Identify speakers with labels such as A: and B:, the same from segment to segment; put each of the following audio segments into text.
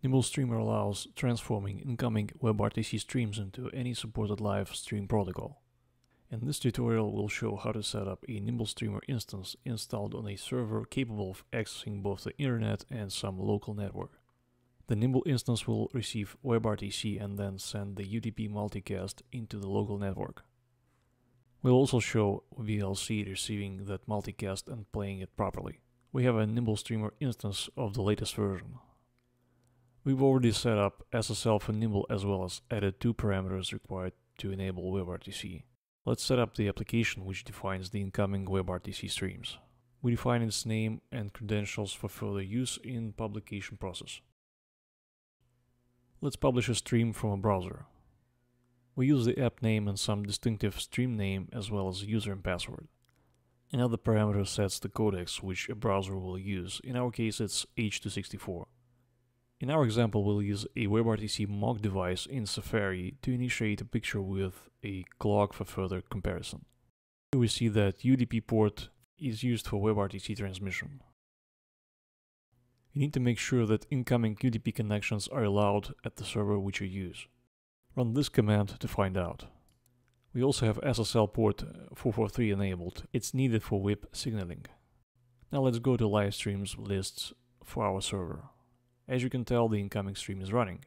A: Nimble Streamer allows transforming incoming WebRTC streams into any supported live stream protocol. In this tutorial we'll show how to set up a Nimble Streamer instance installed on a server capable of accessing both the internet and some local network. The Nimble instance will receive WebRTC and then send the UDP multicast into the local network. We'll also show VLC receiving that multicast and playing it properly. We have a Nimble Streamer instance of the latest version. We've already set up SSL for Nimble as well as added two parameters required to enable WebRTC. Let's set up the application which defines the incoming WebRTC streams. We define its name and credentials for further use in publication process. Let's publish a stream from a browser. We use the app name and some distinctive stream name as well as user and password. Another parameter sets the codecs which a browser will use, in our case it's H264. In our example we'll use a WebRTC mock device in Safari to initiate a picture with a clock for further comparison. Here we see that UDP port is used for WebRTC transmission. You need to make sure that incoming UDP connections are allowed at the server which you use. Run this command to find out. We also have SSL port 443 enabled. It's needed for WHIP signaling. Now let's go to live streams lists for our server. As you can tell, the incoming stream is running.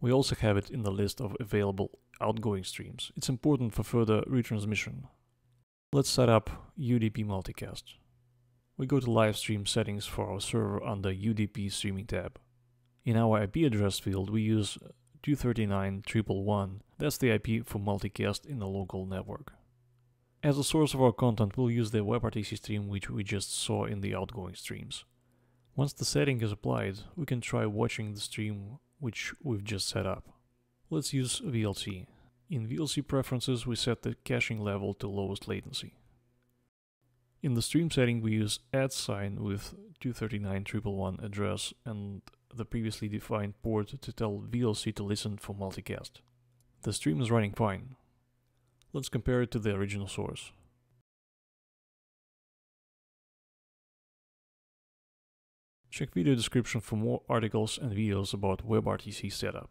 A: We also have it in the list of available outgoing streams. It's important for further retransmission. Let's set up UDP multicast. We go to live stream settings for our server under UDP streaming tab. In our IP address field, we use 239.111. That's the IP for multicast in the local network. As a source of our content, we'll use the WebRTC stream which we just saw in the outgoing streams. Once the setting is applied, we can try watching the stream which we've just set up. Let's use VLC. In VLC preferences, we set the caching level to lowest latency. In the stream setting, we use add sign with 239.111 address and the previously defined port to tell VLC to listen for multicast. The stream is running fine. Let's compare it to the original source. Check video description for more articles and videos about WebRTC setup.